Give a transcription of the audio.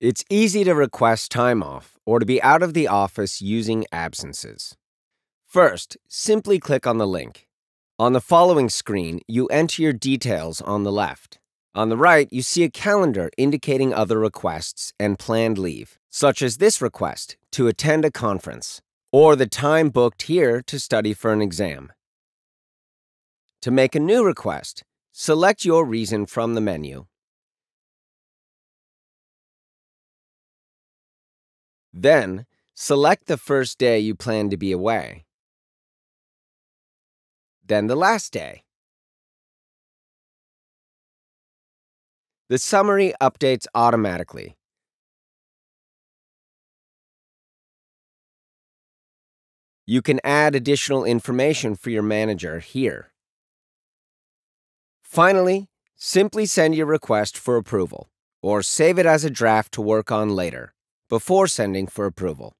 It's easy to request time off or to be out of the office using absences. First, simply click on the link. On the following screen, you enter your details on the left. On the right, you see a calendar indicating other requests and planned leave, such as this request to attend a conference, or the time booked here to study for an exam. To make a new request, select your reason from the menu. Then, select the first day you plan to be away. Then the last day. The summary updates automatically. You can add additional information for your manager here. Finally, simply send your request for approval, or save it as a draft to work on later before sending for approval.